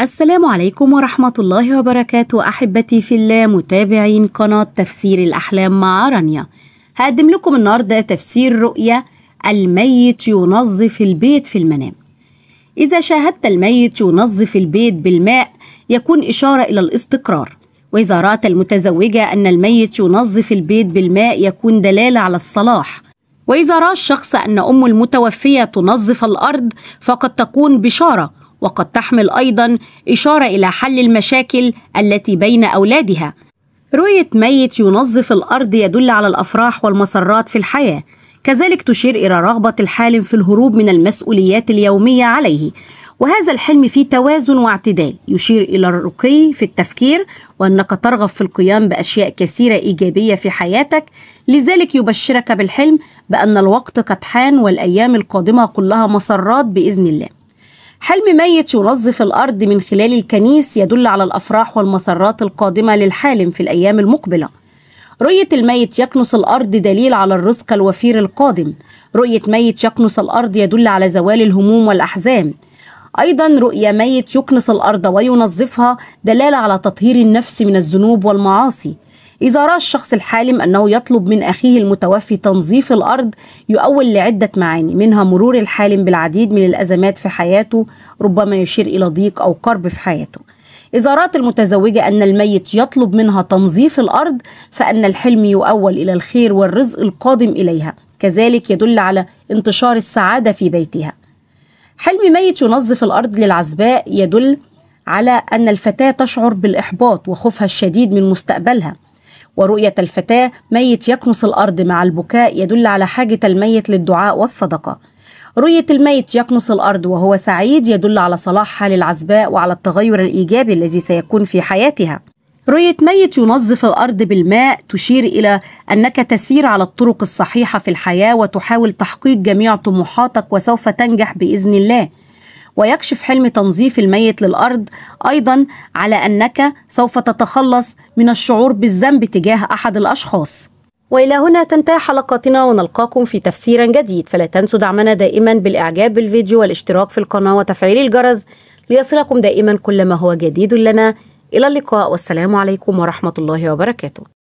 السلام عليكم ورحمة الله وبركاته أحبتي في الله متابعين قناة تفسير الأحلام مع رانيا. هقدم لكم النهاردة تفسير رؤية الميت ينظف البيت في المنام. إذا شاهدت الميت ينظف البيت بالماء يكون إشارة إلى الاستقرار. وإذا رأت المتزوجة أن الميت ينظف البيت بالماء يكون دلالة على الصلاح. وإذا رأى الشخص أن أم المتوفية تنظف الأرض فقد تكون بشارة وقد تحمل أيضا إشارة إلى حل المشاكل التي بين أولادها. رؤية ميت ينظف الأرض يدل على الأفراح والمسرات في الحياة. كذلك تشير إلى رغبة الحالم في الهروب من المسؤوليات اليومية عليه. وهذا الحلم فيه توازن واعتدال. يشير إلى الرقي في التفكير وأنك ترغب في القيام بأشياء كثيرة إيجابية في حياتك. لذلك يبشرك بالحلم بأن الوقت قد حان والأيام القادمة كلها مسرات بإذن الله. حلم ميت ينظف الأرض من خلال الكنيس يدل على الأفراح والمسرات القادمة للحالم في الأيام المقبلة. رؤية الميت يكنس الأرض دليل على الرزق الوفير القادم. رؤية ميت يكنس الأرض يدل على زوال الهموم والأحزان. أيضا رؤية ميت يكنس الأرض وينظفها دلالة على تطهير النفس من الذنوب والمعاصي. إذا رأى الشخص الحالم أنه يطلب من أخيه المتوفي تنظيف الأرض يؤول لعدة معاني منها مرور الحالم بالعديد من الأزمات في حياته ربما يشير إلى ضيق أو كرب في حياته. إذا رأت المتزوجة أن الميت يطلب منها تنظيف الأرض فأن الحلم يؤول إلى الخير والرزق القادم إليها. كذلك يدل على انتشار السعادة في بيتها. حلم ميت ينظف الأرض للعزباء يدل على أن الفتاة تشعر بالإحباط وخوفها الشديد من مستقبلها. ورؤية الفتاة ميت يكنس الأرض مع البكاء يدل على حاجة الميت للدعاء والصدقة. رؤية الميت يكنس الأرض وهو سعيد يدل على صلاح حال العزباء وعلى التغير الإيجابي الذي سيكون في حياتها. رؤية ميت ينظف الأرض بالماء تشير إلى أنك تسير على الطرق الصحيحة في الحياة وتحاول تحقيق جميع طموحاتك وسوف تنجح بإذن الله. ويكشف حلم تنظيف الميت للأرض أيضا على أنك سوف تتخلص من الشعور بالذنب تجاه أحد الأشخاص. وإلى هنا تنتهي حلقاتنا ونلقاكم في تفسير جديد. فلا تنسوا دعمنا دائما بالإعجاب بالفيديو والاشتراك في القناة وتفعيل الجرس ليصلكم دائما كل ما هو جديد لنا. إلى اللقاء والسلام عليكم ورحمة الله وبركاته.